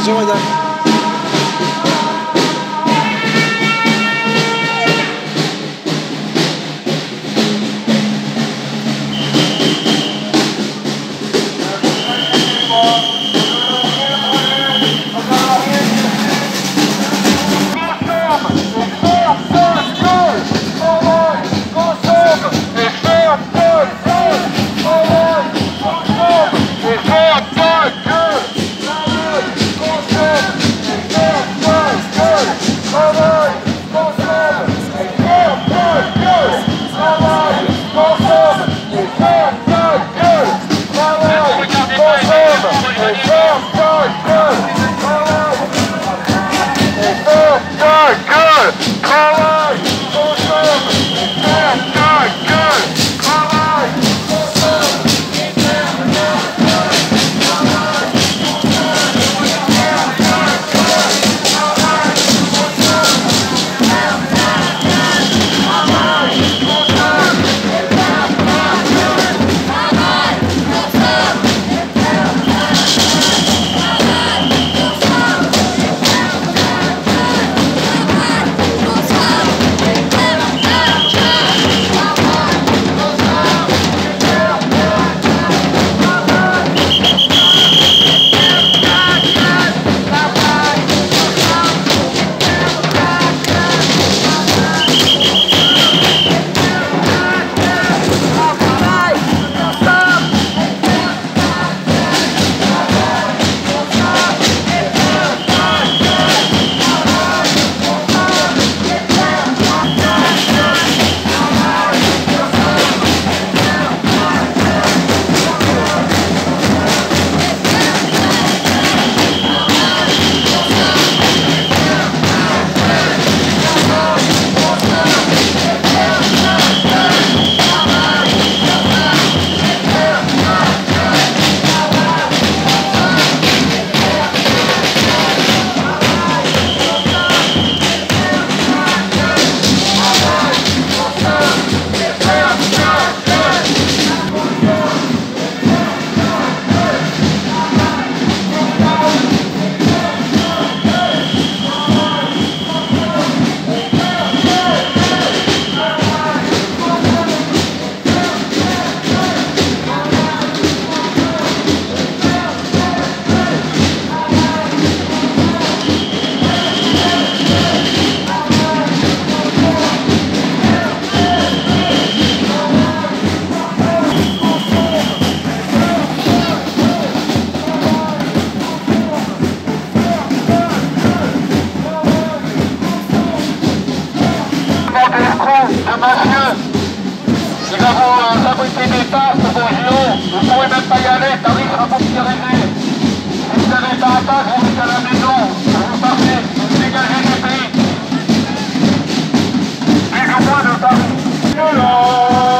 Enjoy that. avez pas sur vos genoux, vous ne pouvez même pas y aller, ça risque de vous tirer Si vous n'avez pas à table, vous êtes à la maison, vous partez, vous dégagez du pays. Plus ou moins de temps.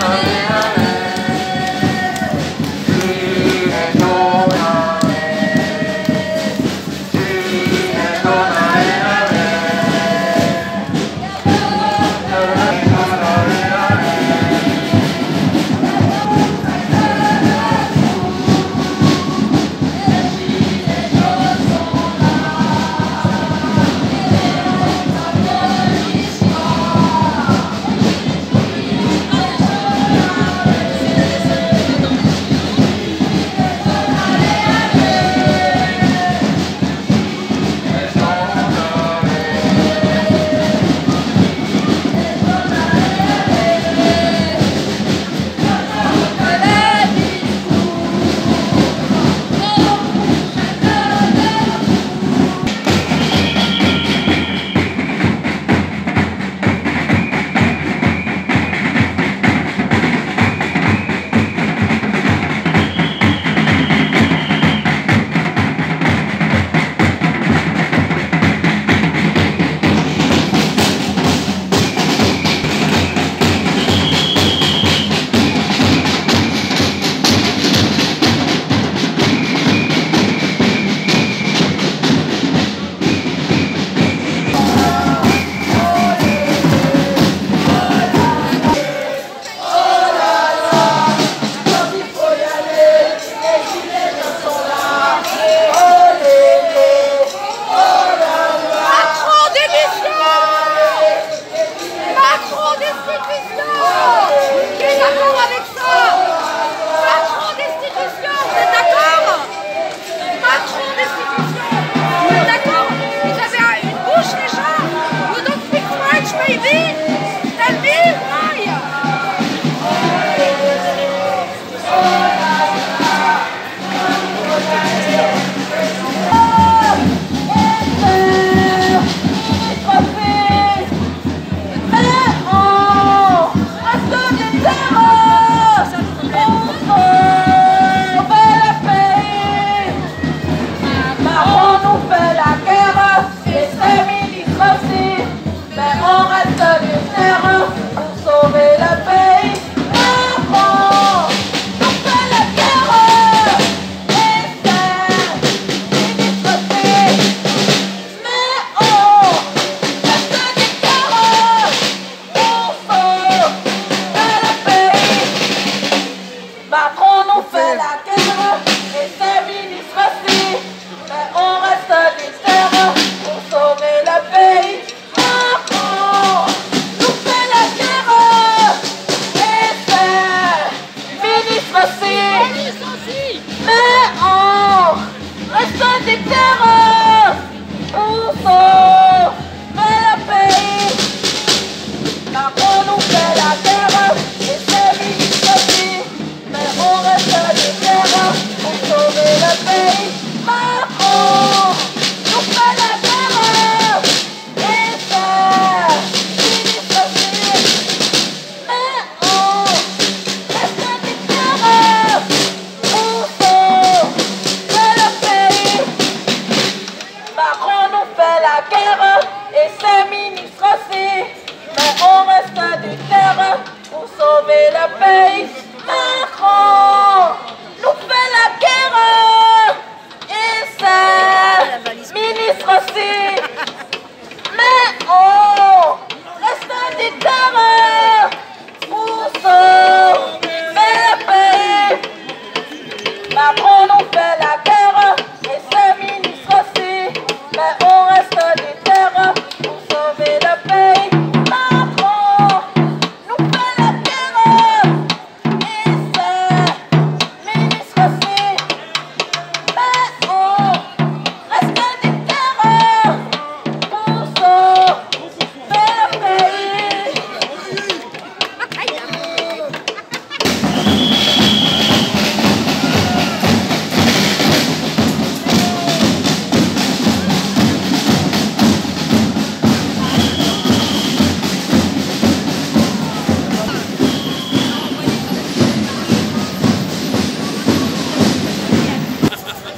destin du terre pour sauver le pays Macron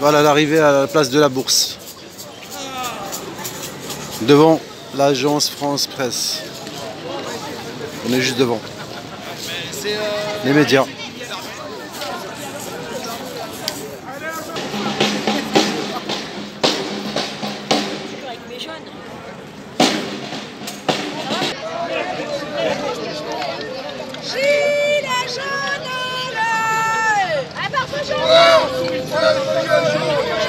Voilà l'arrivée à la place de la Bourse. Devant l'agence France Presse. On est juste devant. Euh, Les médias. Nosso império viajou.